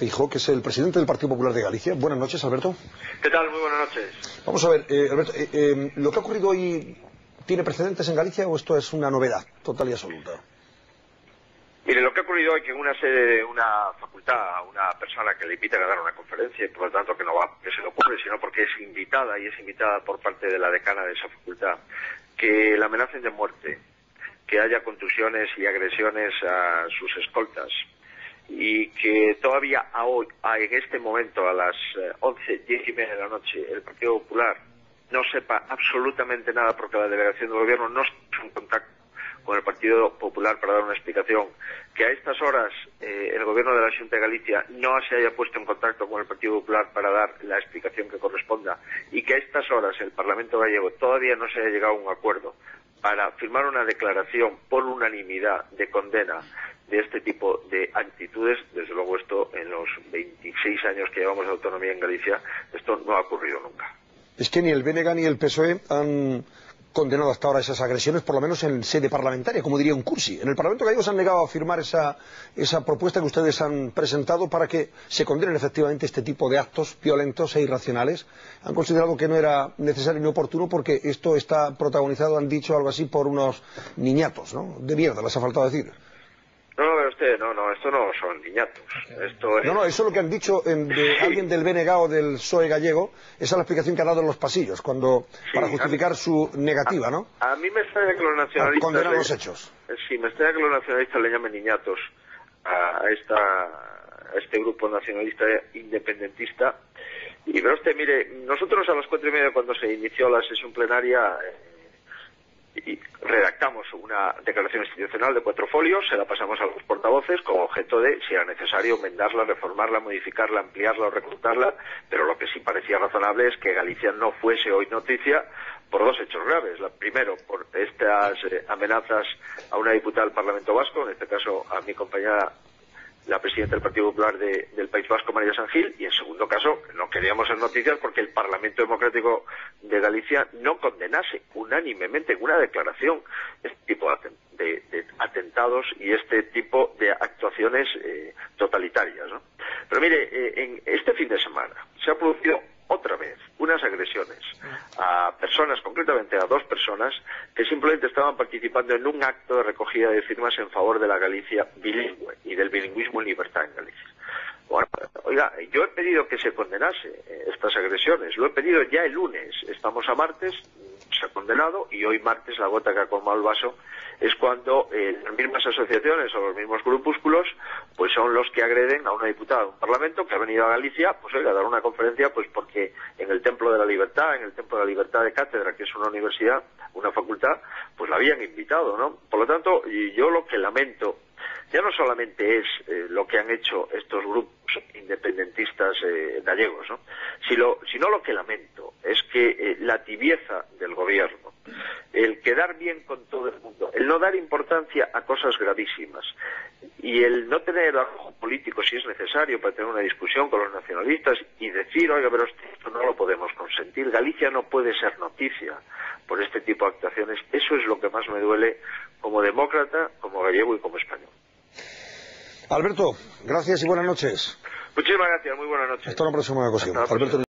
Feijóo, que es el presidente del Partido Popular de Galicia. Buenas noches, Alberto. ¿Qué tal? Muy buenas noches. Vamos a ver, eh, Alberto, eh, eh, ¿lo que ha ocurrido hoy tiene precedentes en Galicia o esto es una novedad total y absoluta? Mire, lo que ha ocurrido hoy que en una sede de una facultad, una persona que le invitan a dar una conferencia, y por lo tanto que no va que se le ocurre, sino porque es invitada y es invitada por parte de la decana de esa facultad, que la amenacen de muerte, que haya contusiones y agresiones a sus escoltas, y que todavía a hoy, a, en este momento, a las eh, 11, 10 y media de la noche, el Partido Popular no sepa absolutamente nada porque la delegación del gobierno no está en contacto con el Partido Popular para dar una explicación, que a estas horas eh, el gobierno de la Junta de Galicia no se haya puesto en contacto con el Partido Popular para dar la explicación que corresponda y que a estas horas el Parlamento gallego todavía no se haya llegado a un acuerdo para firmar una declaración por unanimidad de condena de este tipo de actitudes, desde luego esto en los 26 años que llevamos de autonomía en Galicia, esto no ha ocurrido nunca. Es que ni el BNG ni el PSOE han condenado hasta ahora esas agresiones, por lo menos en sede parlamentaria, como diría un cursi. En el Parlamento gallego se han negado a firmar esa, esa propuesta que ustedes han presentado para que se condenen efectivamente este tipo de actos violentos e irracionales. Han considerado que no era necesario ni oportuno porque esto está protagonizado, han dicho algo así, por unos niñatos, ¿no? De mierda, les ha faltado decir. No, no, esto no son niñatos. Esto es... No, no, eso es lo que han dicho de alguien del BNG o del PSOE gallego. Esa es la explicación que ha dado en los pasillos, cuando Sí, para justificar mí- su negativa, ¿no? A mí me extraña que los nacionalistas... condenar le- los hechos. Sí, me extraña que los nacionalistas le llamen niñatos a, esta, a este grupo nacionalista independentista. Y pero usted, mire, nosotros a las cuatro y media cuando se inició la sesión plenaria eh, y redactamos una declaración institucional de cuatro folios, se la pasamos a los portavoces con objeto de, si era necesario, enmendarla, reformarla, modificarla, ampliarla o reclutarla, pero lo que sí parecía razonable es que Galicia no fuese hoy noticia por dos hechos graves. La, primero, por estas eh, amenazas a una diputada del Parlamento Vasco, en este caso a mi compañera la presidenta del Partido Popular de- del País Vasco, María San Gil, y en segundo caso, no queríamos ser noticias porque el Parlamento Democrático Galicia no condenase unánimemente en una declaración este tipo de atentados y este tipo de actuaciones eh, totalitarias. ¿no? Pero mire, eh, en este fin de semana se ha producido otra vez unas agresiones a personas, concretamente a dos personas, que simplemente estaban participando en un acto de recogida de firmas en favor de la Galicia bilingüe y del bilingüismo en libertad en Galicia. Bueno, oiga, yo he pedido que se condenase eh, estas agresiones, lo he pedido ya el lunes, estamos a martes, se ha condenado y hoy martes la gota que ha colmado el vaso es cuando eh, las mismas asociaciones o los mismos grupúsculos pues son los que agreden a una diputada de un parlamento que ha venido a Galicia pues a dar una conferencia pues porque en el Templo de la Libertad, en el Templo de la Libertad de Cátedra, que es una universidad, una facultad, pues la habían invitado, ¿no? Por lo tanto, yo lo que lamento ya no solamente es eh, lo que han hecho estos grupos independentistas eh, gallegos, ¿no? Sino, lo que lamento es que eh, la tibieza del gobierno, el quedar bien con todo el mundo, el no dar importancia a cosas gravísimas y el no tener arrojo político si es necesario para tener una discusión con los nacionalistas y decir, oiga, pero esto no lo podemos consentir, Galicia no puede ser noticia por este tipo de actuaciones, eso es lo que más me duele como demócrata, como gallego y como español. Alberto, gracias y buenas noches. Muchísimas gracias, muy buenas noches. Hasta una próxima ocasión.